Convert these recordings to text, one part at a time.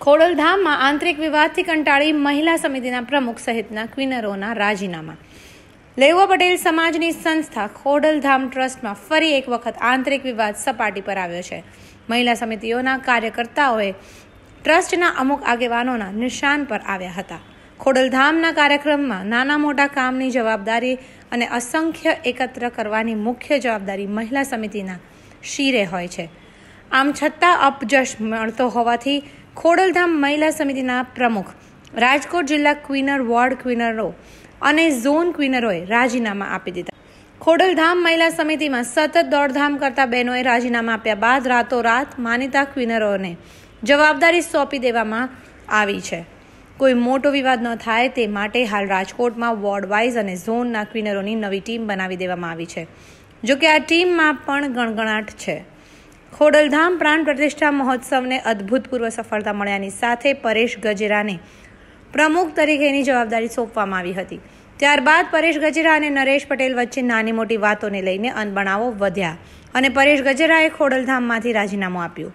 ખોડલધામમાં આંતરિક વિવાદથી કંટાળી મહિલા સમિતિના પ્રમુખ સહિતના ક્વિનરોના રાજીનામા. લેવો પટેલ સમાજની સંસ્થા ખોડલધામ ટ્રસ્ટમાં ફરી એક વખત આંતરિક વિવાદ સપાટી પર આવ્યો છે. મહિલા સમિતિઓના કાર્યકર્તાઓએ ટ્રસ્ટના અમુક આગેવાનોના નિશાન પર આવ્યા હતા. ખોડલધામના કાર્યક્રમમાં નાના મોટા કામની જવાબદારી અને અસંખ્ય એકત્ર કરવાની મુખ્ય જવાબદારી મહિલા સમિતિના શિરે હોય છે. આમ છતાં અપજશ મળતો હોવાથી ખોડલધામ મહિલા સમિતિના પ્રમુખ, રાજકોટ જિલ્લા ક્વિનર, વોર્ડ ક્વિનરો અને ઝોન ક્વિનરોએ રાજીનામા આપી દીધા. ખોડલધામ મહિલા સમિતિમાં સતત દોડધામ કરતા બહેનોએ રાજીનામા આપ્યા બાદ રાતોરાત માનીતા ક્વિનરોને જવાબદારી સોંપી દેવામાં આવી છે. કોઈ મોટો વિવાદ ન થાય તે માટે હાલ રાજકોટમાં વોર્ડ વાઇઝ અને ઝોનના ક્વિનરોની નવી ટીમ બનાવી દેવામાં આવી છે. જોકે આ ટીમમાં પણ ગણગણાટ છે. ખોડલધામ પ્રાણ પ્રતિષ્ઠા મહોત્સવને અદ્ભુતપૂર્વ સફળતા મળ્યાની સાથે પરેશ ગજેરાને પ્રમુખ તરીકેની જવાબદારી સોંપવામાં આવી હતી. ત્યારબાદ પરેશ ગજેરા અને નરેશ પટેલ વચ્ચે નાની મોટી વાતોને લઈને અનબણાવો વધ્યા અને પરેશ ગજેરાએ ખોડલધામમાંથી રાજીનામું આપ્યું.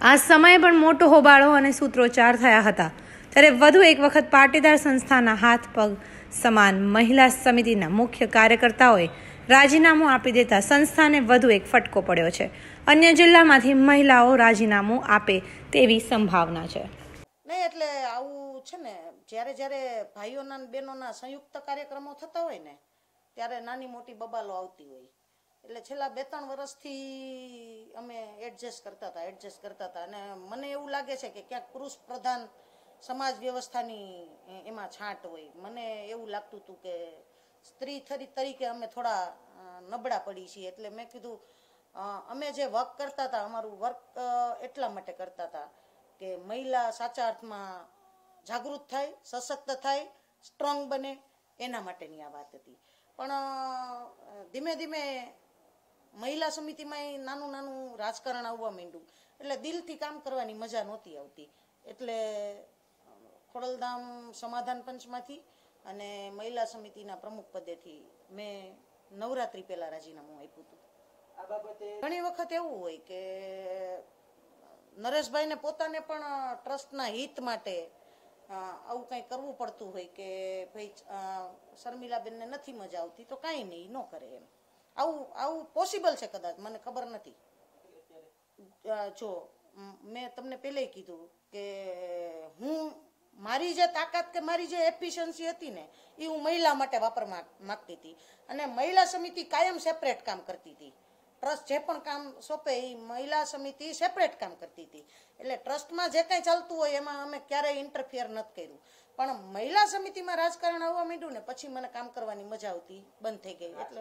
આ સમયે પણ મોટો હોબાળો અને સૂત્રોચ્ચાર થયા હતા. ત્યારે વધુ એક વખત પાટીદાર સંસ્થાના હાથ પગ સમાન મહિલા સમિતિના મુખ્ય કાર્યકર્તાઓએ રાજીનામું આપી દેતા સંસ્થાને વધુ એક ફટકો પડ્યો છે. અન્ય જિલ્લામાંથી મહિલાઓ રાજીનામું આપે તેવી સંભાવના છે. નહીં, એટલે આવું છે ને, જ્યારે જ્યારે ભાઈઓના ને બહેનોના સંયુક્ત કાર્યક્રમો થતા હોય ને, ત્યારે નાની મોટી બબાલો આવતી હોય. એટલે છેલ્લા બે ત્રણ વર્ષથી અમે એડજસ્ટ કરતા હતા, એડજસ્ટ કરતા હતા. અને મને એવું લાગે છે કે ક્યાંક પુરુષ પ્રધાન સમાજ વ્યવસ્થાની એમાં છાંટ હોય. મને એવું લાગતું હતું કે સ્ત્રી તરીકે અમે થોડા નબળા પડી છીએ. એટલે મેં કીધું અમે જે વર્ક કરતા હતા, અમારું વર્ક એટલા માટે કરતા હતા કે મહિલા સાચા અર્થમાં જાગૃત થાય, સશક્ત થાય સ્ટ્રોંગ બને, એના માટેની આ વાત હતી. પણ ધીમે ધીમે મહિલા સમિતિમાં નાનું નાનું રાજકારણ આવવા માંડ્યું. એટલે દિલથી કામ કરવાની મજા નહોતી આવતી. એટલે ખોડલધામ સમાધાન પંચમાંથી અને મહિલા સમિતિના પ્રમુખ પદેથી મેં નવરાત્રી પહેલા રાજીનામું આપ્યું હતું. ઘણી વખત એવું હોય કે નરેશભાઈને પોતાને પણ ટ્રસ્ટના હિત માટે આવું કંઈ કરવું પડતું હોય કે ભાઈ શર્મિલાબેનને નથી મજા આવતી તો કાંઈ નહીં ન કરે એમ. આવું આવું પોસિબલ છે કદાચ મને ખબર નથી. જો મેં તમને પહેલે કીધું કે મારી જે તાકાત કે મારી જે એફિશિયન્સી હતી ને એ હું મહિલા માટે વાપરવા માગતી હતી. અને મહિલા સમિતિ કાયમ સેપરેટ કામ કરતી હતી. ટ્રસ્ટ જે પણ કામ સોંપે એ મહિલા સમિતિ સેપરેટ કામ કરતી હતી. એટલે ટ્રસ્ટમાં જે કાંઈ ચાલતું હોય એમાં અમે ક્યારેય ઇન્ટરફિયર નથી કર્યું. પણ મહિલા સમિતિમાં રાજકારણ આવવા માંડ્યું ને, પછી મને કામ કરવાની મજા આવતી, બંધ થઈ ગઈ. એટલે